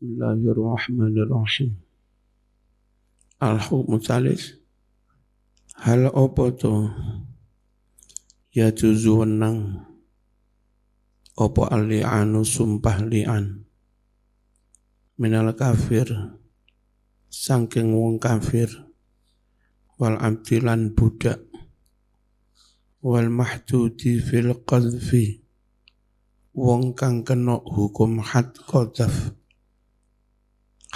Bismillahirrahmanirrahim. Al-hukmu talis. Hal opo to? Ya juzu wenang. Opo al-li'anu sumpah li'an? Minal kafir. Sangking wong kafir. Wal abdilan budak. Wal mahdudi fil qadfi. Wong kang kena hukum had qadhaf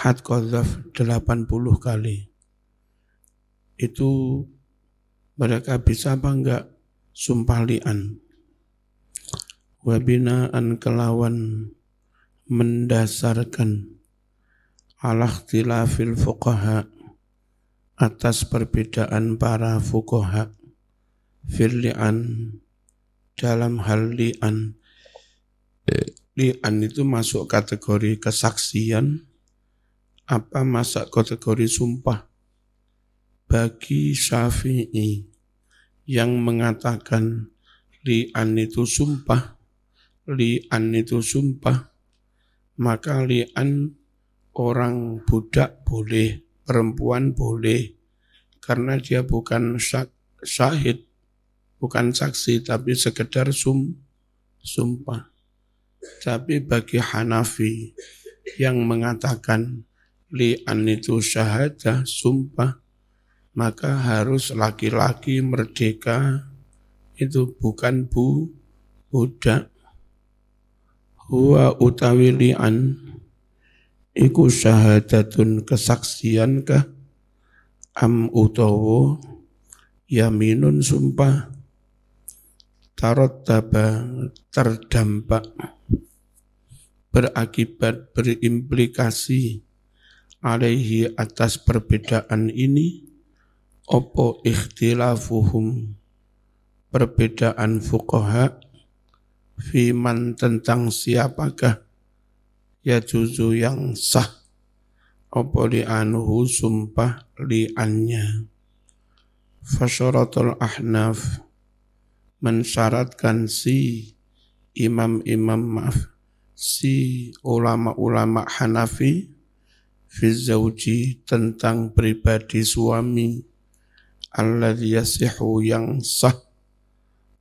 had qadhaf 80 kali. Itu mereka bisa apa enggak sumpah li'an. Wabinaan kelawan mendasarkan ala ikhtilafil fuqaha atas perbedaan para fuqaha fil li'an dalam hal li'an. Li'an itu masuk kategori kesaksian apa masa kategori sumpah bagi Syafi'i yang mengatakan li'an itu sumpah, li'an itu sumpah, maka li'an orang budak boleh, perempuan boleh, karena dia bukan syahid, bukan saksi, tapi sekedar sum, sumpah. Tapi bagi Hanafi yang mengatakan li'an itu syahadah, sumpah, maka harus laki-laki merdeka. Itu bukan bu budak. Huwa utawi li'an iku syahadatun kesaksian kah am utawa yaminun sumpah. Tarot taba terdampak. Berakibat berimplikasi alaihi atas perbedaan ini opo ikhtilafuhum perbedaan fuqaha fiman tentang siapakah ya juzu yang sah opo li'anuhu sumpah li'annya. Fasyaratul ahnaf mensyaratkan si imam-imam maaf si ulama-ulama Hanafi Fizauji tentang pribadi suami alladhi yasihu yang sah.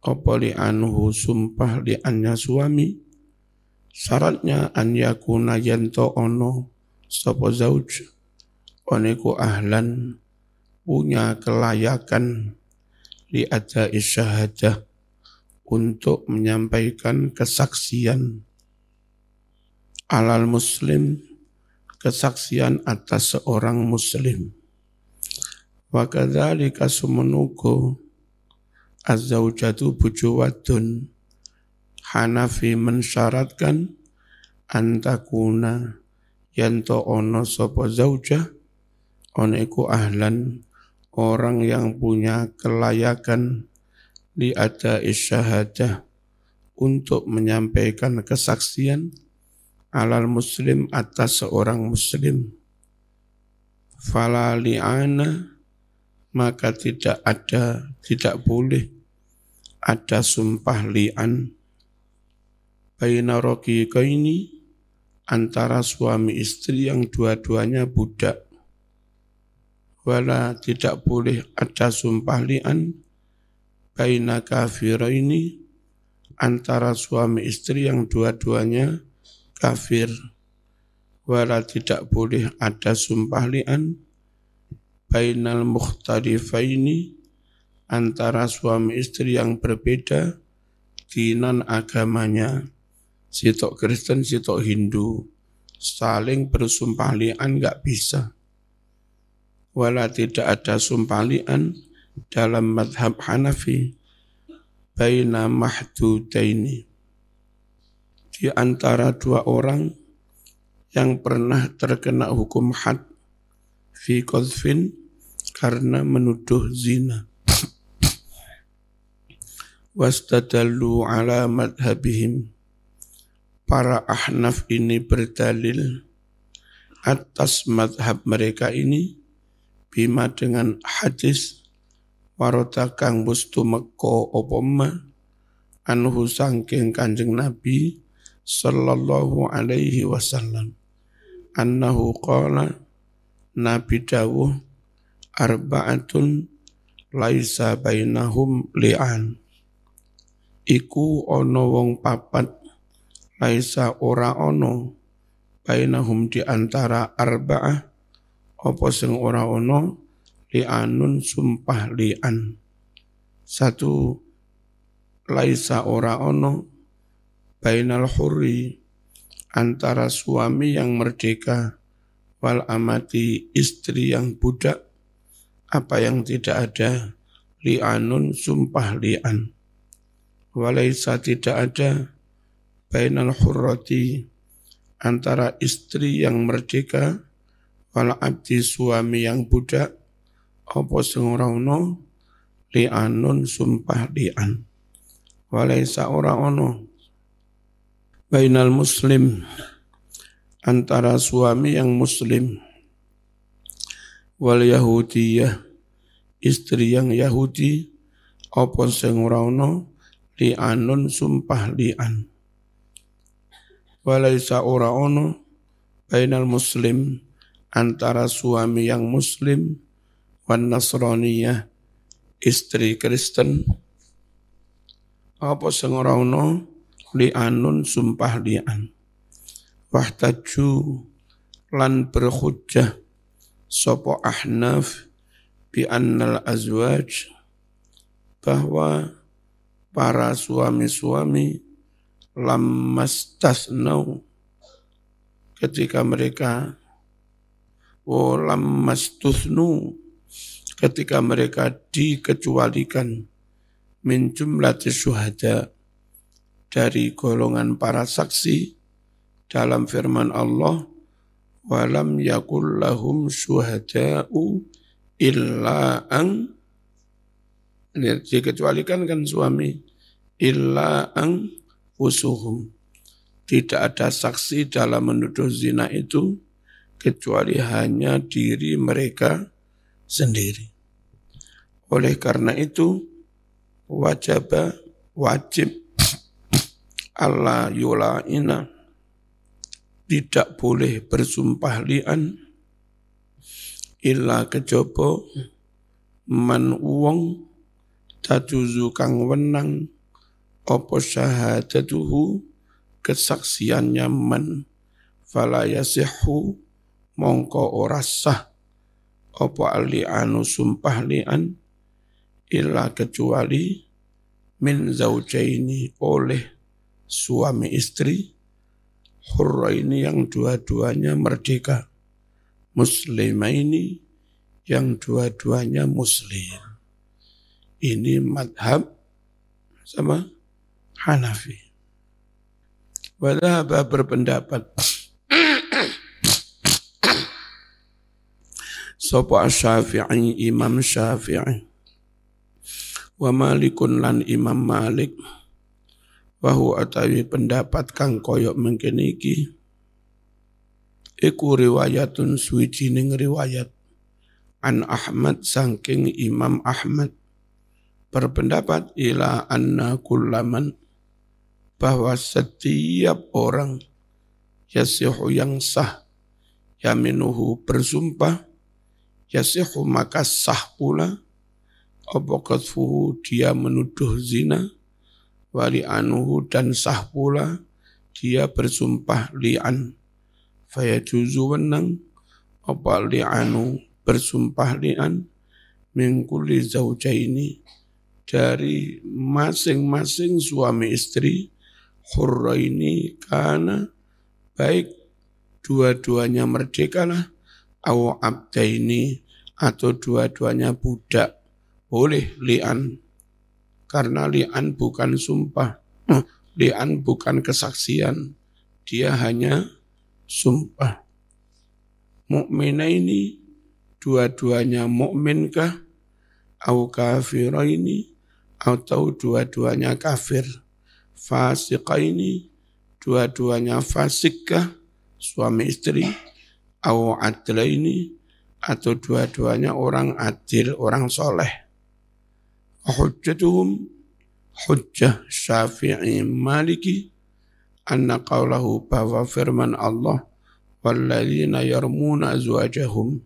Apa anhu sumpah li'annya suami? Syaratnya an yakuna yanto ono sapa zauj. Oneku ahlan punya kelayakan li ada isyahadah untuk menyampaikan kesaksian. Alal muslim kesaksian atas seorang muslim. Wa kadzalika sumunuku az-zaujatu bujuwadun Hanafi mensyaratkan antakuna yanto ono sopo zauja oneku ahlan orang yang punya kelayakan di ada isyahadah untuk menyampaikan kesaksian alal muslim atas seorang muslim. Fala li'ana maka tidak ada tidak boleh ada sumpah li'an baina ini antara suami istri yang dua-duanya budak. Wala tidak boleh ada sumpah li'an baina ini antara suami istri yang dua-duanya kafir. Wala tidak boleh ada sumpah li'an bainal mukhtalifaini antara suami istri yang berbeda dinan agamanya. Sitok Kristen sitok Hindu saling bersumpah li'an nggak bisa. Wala tidak ada sumpah li'an dalam madhab Hanafi baina mahdudaini di antara dua orang yang pernah terkena hukum had fi qadfin karena menuduh zina. Wastadallu ala madhabihim. Para ahnaf ini berdalil atas madhab mereka ini bima dengan hadis warota kang bustu meko opoma anhu sangking kanjeng nabi sallallahu alaihi wasallam. Annahu qala Nabi dawuh arba'atun laisa bainahum li'an. Iku ono wong papat laisa ora ono bainahum di antara arba'ah apa sing ora ono li'anun sumpah li'an. Satu laisa ora ono bainal hurri antara suami yang merdeka wal amati istri yang budak apa yang tidak ada li'anun sumpah li'an. Walaisa tidak ada bainal hurrati antara istri yang merdeka wal abdi suami yang budak apa sing ora ono li'anun sumpah li'an. Walaisa ora ono bainal muslim antara suami yang muslim wal yahudiyah istri yang yahudi apa sing ora ono li'anun sumpah li'an. Walaisa ora ono bainal muslim antara suami yang muslim wan nasraniyah istri Kristen. Apa sing ora li'anun sumpah li'an wahtaju lan berhujjah sopo ahnaf bi annal azwaj bahwa para suami-suami lammastasnau ketika mereka oh lammastusnu ketika mereka dikecualikan min jumlati syuhada dari golongan para saksi dalam firman Allah walam yakul lahum syuhada'u illa ang ini dikecualikan kan suami illa ang usuhum tidak ada saksi dalam menuduh zina itu kecuali hanya diri mereka sendiri. Oleh karena itu wajib wajib Allah yula'ina tidak boleh bersumpah lian illa kejopo man uwong tajuzu kang wenang opo syahadatuhu kesaksiannya man fala yasihu mongko ora sah opo alianu sumpah lian illa kecuali min zaujaini oleh suami istri hurra ini yang dua-duanya merdeka. Muslimah ini yang dua-duanya muslim. Ini madhab sama Hanafi. Wadhaba berpendapat Sopo Syafi'i Imam Syafi'i wa Malikun lan Imam Malik Wahu atawi pendapat kang koyok mengkene iki iku riwayatun suwijining riwayat. An Ahmad sangking Imam Ahmad. Berpendapat ila anna kullaman bahwa setiap orang yasihu yang sah yaminuhu bersumpah yasihu maka sah pula obokatfuhu dia menuduh zina wali anuhu dan sah pula dia bersumpah li'an. Fayajuzu wenang apa li'anu bersumpah li'an? Mingkuli zaujaini dari masing-masing suami istri hurra ini karena baik dua-duanya merdeka lah abdaini atau dua-duanya budak boleh li'an karena li'an bukan sumpah, li'an bukan kesaksian, dia hanya sumpah. Mukmina ini dua-duanya mukminkah au kafir ini atau dua-duanya kafir. Fasiqah ini dua-duanya fasikkah suami istri au adla ini atau dua-duanya orang adil, orang soleh. Hujjatuhum hujjah syafi'i maliki anna qawlahu bahwa firman Allah walladzina yarmuna azwajahum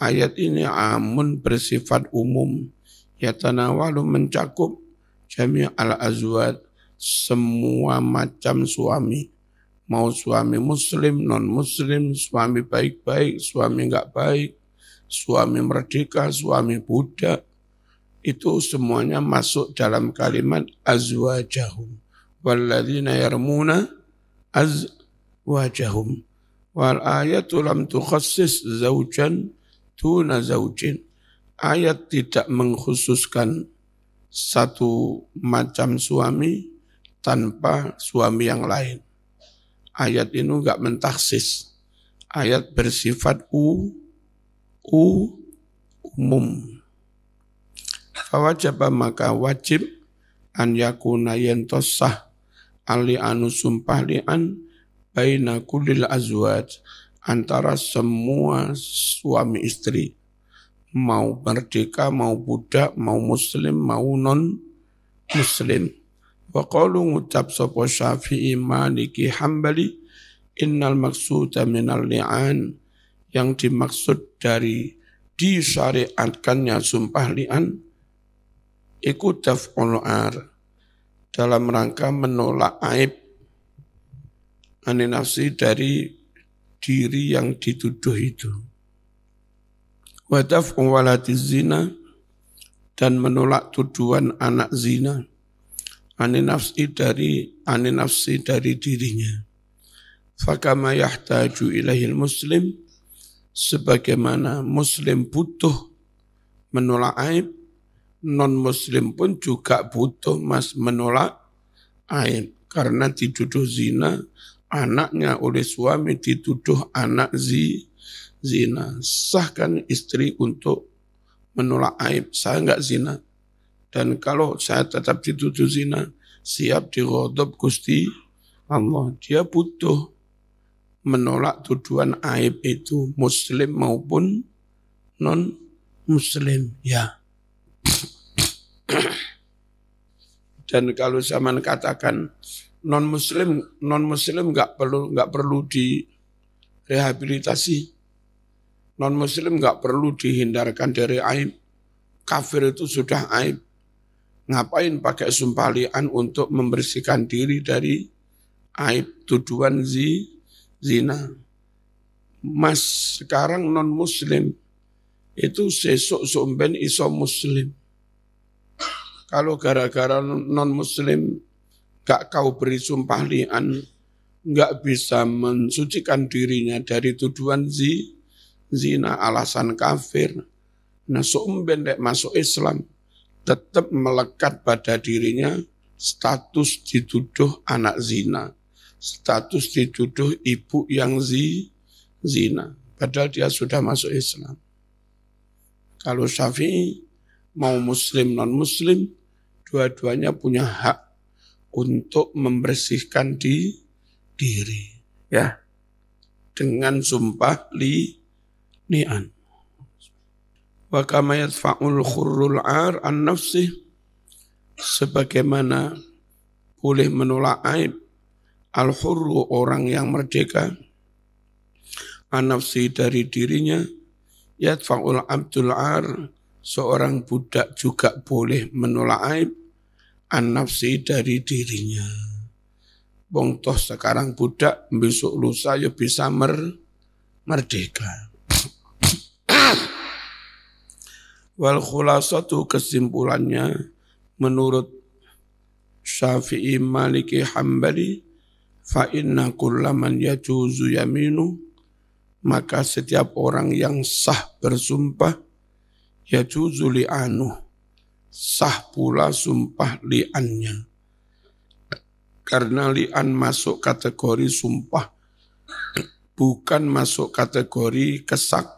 ayat ini amun bersifat umum yatanawalu mencakup jami al azwad semua macam suami. Mau suami muslim non muslim suami baik-baik suami enggak baik suami merdeka suami budak itu semuanya masuk dalam kalimat azwajahum walladzina yarmuna azwajahum Wal ayatu lam tukhassis zaujan tuna zaujin. Ayat tidak mengkhususkan satu macam suami tanpa suami yang lain. Ayat ini enggak mentaksis. Ayat bersifat u, u, umum. Fawajaba maka wajib an yakuna yentosah ali anu sumpah li'an baina kulil azwaj antara semua suami istri. Mau merdeka mau budak mau muslim mau non muslim wa qalu ngucap sapa syafi'i maliki hambali innal maksuda minal li'an yang dimaksud dari disyariatkannya sumpah li'an ikut taf'ul ar dalam rangka menolak aib ane nafsi dari diri yang dituduh itu. Wadaf walati zina dan menolak tuduhan anak zina. Ane nafsi dari ane nafsi dari dirinya. Fakama yahtaju ilahil muslim sebagaimana muslim butuh menolak aib, non muslim pun juga butuh mas menolak aib karena dituduh zina anaknya oleh suami dituduh anak zi, zina. Sahkan istri untuk menolak aib. Saya enggak zina. Dan kalau saya tetap dituduh zina, siap dirodob Gusti Allah. Dia butuh menolak tuduhan aib itu muslim maupun non muslim ya dan kalau zaman katakan non muslim non muslim nggak perlu nggak perlu direhabilitasi. Non muslim nggak perlu dihindarkan dari aib. Kafir itu sudah aib. Ngapain pakai sumpalian untuk membersihkan diri dari aib? Tuduhan zi, zina. Mas sekarang non muslim itu sesuk sumben iso muslim kalau gara-gara non muslim gak kau beri sumpah lian, gak bisa mensucikan dirinya dari tuduhan zi, zina alasan kafir. Nah, sumben dek masuk Islam, tetap melekat pada dirinya status dituduh anak zina, status dituduh ibu yang zi, zina. Padahal dia sudah masuk Islam. Kalau Syafi'i mau muslim non muslim, dua-duanya punya hak untuk membersihkan di diri ya. Dengan sumpah li nian. Wa kama yadfa'ul khurrul ar an nafsi sebagaimana boleh menolak aib al hurru orang yang merdeka. An nafsi dari dirinya yadfa'ul abdul ar seorang budak juga boleh menolak aib an-nafsi dari dirinya. Toh sekarang budak, besok lusa ya bisa mer merdeka. Wal khulasatu kesimpulannya menurut Syafi'i Maliki Hambali fa inna kullaman yajuzu yaminu maka setiap orang yang sah bersumpah yajuzu li'anuh sah pula sumpah liannya. Karena lian masuk kategori sumpah, bukan masuk kategori kesak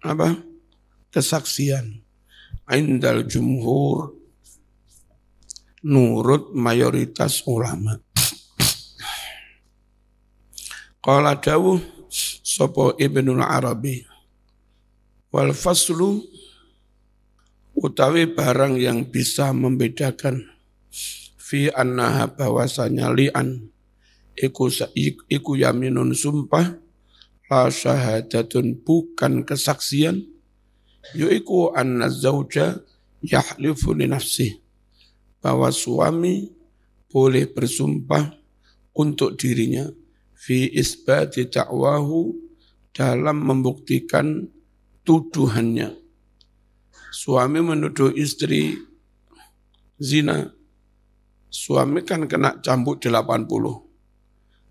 apa kesaksian. Indal jumhur nurut mayoritas ulama. Qala dawuh sapa Ibnul Arabi wal faslu utawi barang yang bisa membedakan. Fi annaha bahwasanya li'an. Iku iku yaminun sumpah. La syahadatun bukan kesaksian. Yaiku anna zauja yahlifu li nafsih bahwa suami boleh bersumpah untuk dirinya fi isbati ta'wahu dalam membuktikan tuduhannya. Suami menuduh istri zina. Suami kan kena cambuk 80.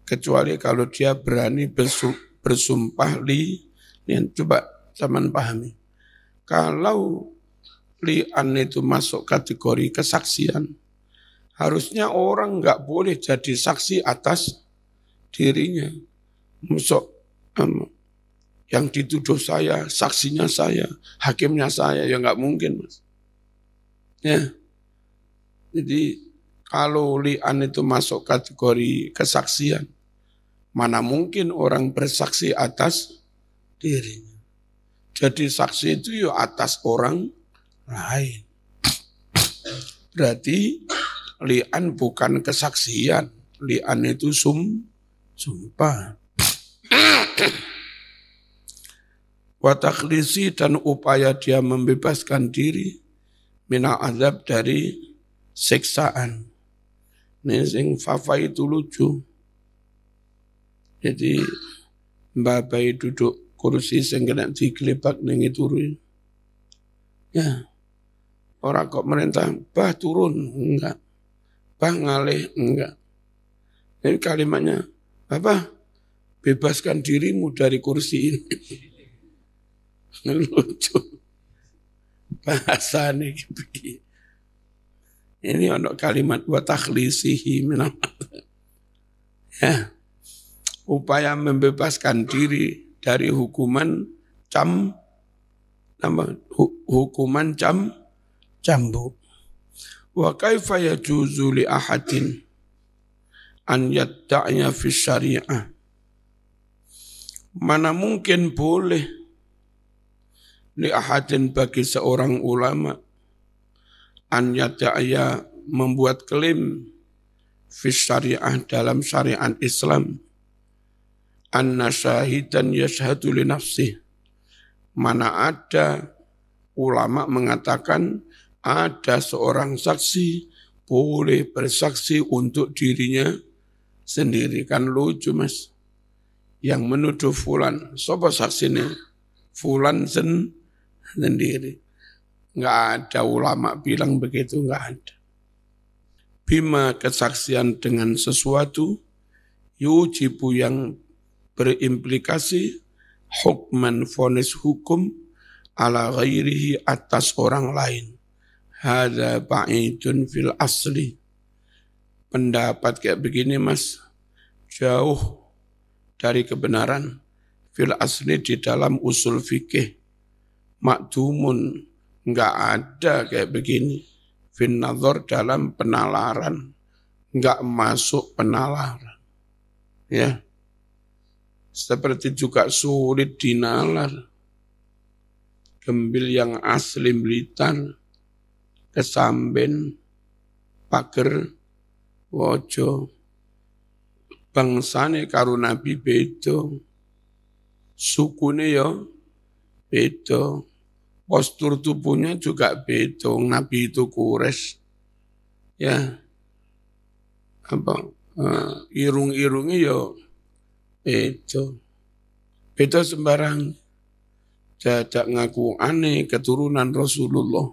Kecuali kalau dia berani bersumpah li, ini coba zaman pahami. Kalau li'an itu masuk kategori kesaksian, harusnya orang nggak boleh jadi saksi atas dirinya. Masuk um, yang dituduh saya, saksinya saya, hakimnya saya, ya nggak mungkin mas. Ya, jadi kalau li'an itu masuk kategori kesaksian, mana mungkin orang bersaksi atas dirinya. Jadi saksi itu ya atas orang lain. Berarti li'an bukan kesaksian. Li'an itu sum, sumpah. Wataklisi dan upaya dia membebaskan diri mina azab dari siksaan. Ini sing Fafa itu lucu. Jadi Mbak Bayi duduk kursi sing kena dikelipat ning turu. Ya. Orang kok merintah, bah turun, enggak. Bah ngalih, enggak. Jadi kalimatnya, apa? Bebaskan dirimu dari kursi ini. Lucu. Bahasa ini begini. Ini untuk kalimat wa takhlisihi Ya. Upaya membebaskan diri dari hukuman cam nama hukuman cam cambuk. Wa kaifa yajuzu li ahadin an yatta'ya fi syariah. Mana mungkin boleh li ahadin bagi seorang ulama an yatta'ya membuat klaim fi syariah dalam syariat Islam anna syahidan yashhadu li nafsih. Mana ada ulama mengatakan ada seorang saksi boleh bersaksi untuk dirinya sendiri. Kan lucu mas. Yang menuduh fulan. Sopo saksi ini? Fulan sen sendiri. Enggak ada ulama bilang begitu, enggak ada. Bima kesaksian dengan sesuatu, yujibu yang berimplikasi hukman fonis hukum ala ghairihi atas orang lain. Hada ba'idun fil asli. Pendapat kayak begini mas, jauh dari kebenaran. Fil asli di dalam usul fikih. Makdumun, enggak ada kayak begini. Fin nazar dalam penalaran. Enggak masuk penalaran. Ya seperti juga sulit dinalar. Gembil yang asli Blitar, Kesamben, Pager, Wojo, bangsane karo Nabi bedo, sukune yo bedo, postur tubuhnya juga bedo, Nabi itu kures, ya, apa, uh, irung-irungnya yo itu. Itu sembarang. Jajak ngaku aneh keturunan Rasulullah.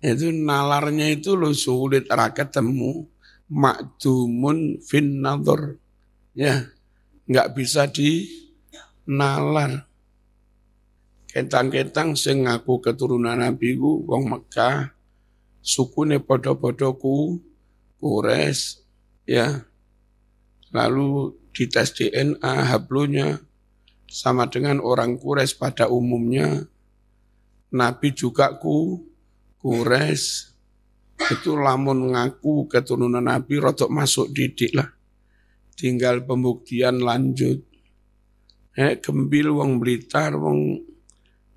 Itu nalarnya itu lo sulit rakyat temu. Makdumun fin nador. Ya, nggak bisa di nalar. Ketang-ketang sing ngaku keturunan Nabi ku wong Mekah, sukune podo-podo ku Kures, ya. Lalu dites DNA hablunya sama dengan orang Kures pada umumnya. Nabi juga ku Kures itu lamun ngaku keturunan Nabi rotok masuk didik lah. Tinggal pembuktian lanjut. Eh, gembil wong Blitar, wong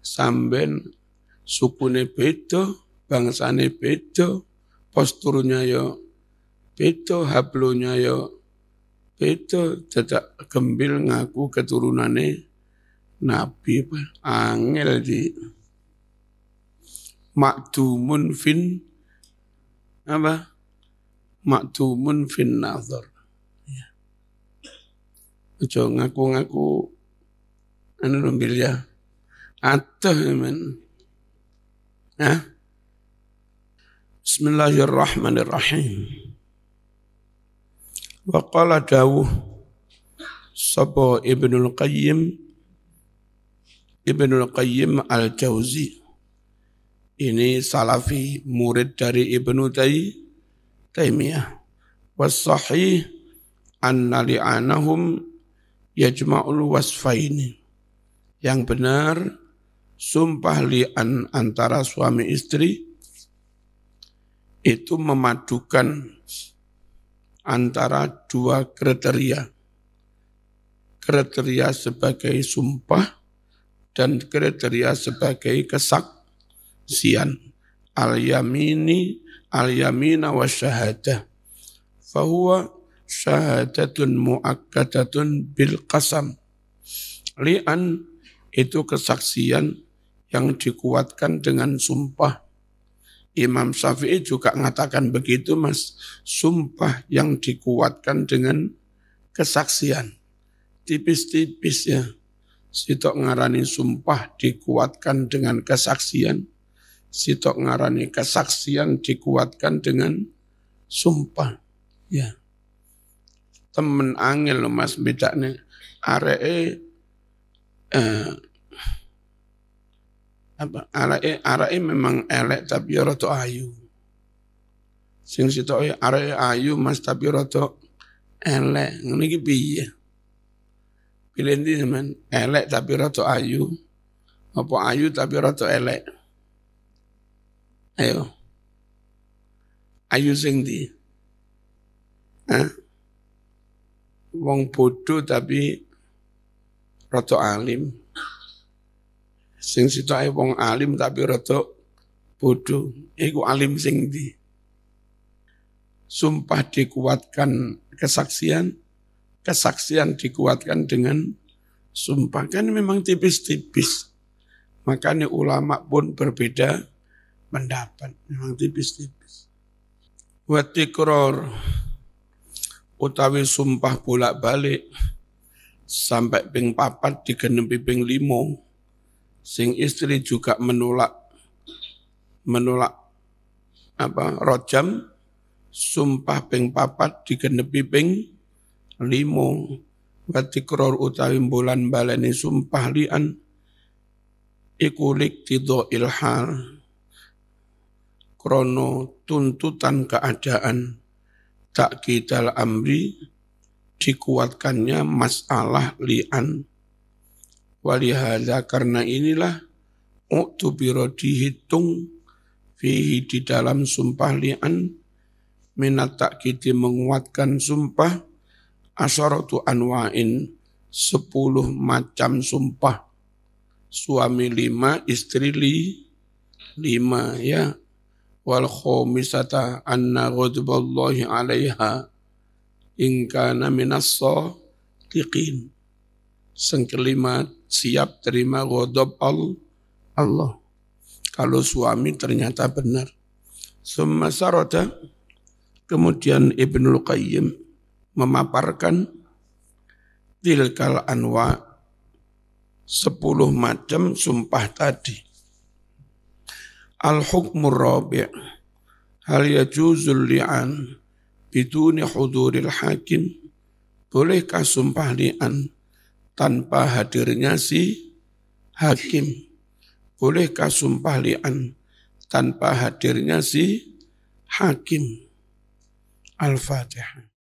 Samben, sukune beda, bangsane beda, posturnya yo beda, hablunya yo Itu tidak gembil ngaku keturunannya Nabi apa? Angel di maktumun fin apa? Maktumun fin nazar. Ya. ngaku-ngaku anu nombil ya. Men. Ya. Bismillahirrahmanirrahim. Wa qala dawuh Sapa Ibnul Qayyim Ibnul Qayyim Al-Jauzi. Ini salafi murid dari Ibnu Taimiyah. Wassahih anna li'anahum yajma'ul wasfaini. Yang benar, sumpah li'an antara suami istri itu memadukan antara dua kriteria. Kriteria sebagai sumpah dan kriteria sebagai kesaksian. Al-yamini al-yamina wa syahadah. Fahuwa syahadatun muakkadatun bil qasam. Li'an itu kesaksian yang dikuatkan dengan sumpah Imam Syafi'i juga mengatakan begitu mas, sumpah yang dikuatkan dengan kesaksian. Tipis-tipis ya. Sitok ngarani sumpah dikuatkan dengan kesaksian. Sitok ngarani kesaksian dikuatkan dengan sumpah. Ya. Temen angel mas bedanya. Aree eh, apa aree aree memang elek tapi ya rada ayu. Sing sitok aree ayu mas tapi rada elek. Ngene iki piye? Pilih ini teman, elek tapi rata ayu, apa ayu tapi rata elek. Ayo. Ayu sing di. Hah? Wong bodoh tapi rata alim. Sing situ ae wong alim tapi rata bodoh. Iku alim sing di. Sumpah dikuatkan kesaksian, kesaksian dikuatkan dengan sumpah. Kan memang tipis-tipis. Makanya ulama pun berbeda pendapat. Memang tipis-tipis. Watikror utawi sumpah bolak-balik sampai ping papat digenepi ping limo sing istri juga menolak menolak apa rojam. Sumpah ping papat digenepi ping limo watikror utawi bulan baleni sumpah lian ikulik tido ilhal krono tuntutan keadaan tak kita amri dikuatkannya masalah lian walihada karena inilah uktubiro dihitung fihi di dalam sumpah lian minat tak kita menguatkan sumpah asaratu anwa'in sepuluh macam sumpah. Suami lima, istri li, lima ya. Wal khomisata anna ghadballahi alaiha in kana minas tiqin. Yang kelima, siap terima ghadab Allah. Kalau suami ternyata benar. Summa sarata, kemudian Ibnul Qayyim memaparkan tilkal anwa sepuluh macam sumpah tadi. Al-hukmur rabi' hal yajuzul li'an biduni huduril hakim. Bolehkah sumpah li'an tanpa hadirnya si hakim? Bolehkah sumpah li'an tanpa hadirnya si hakim? Al-Fatihah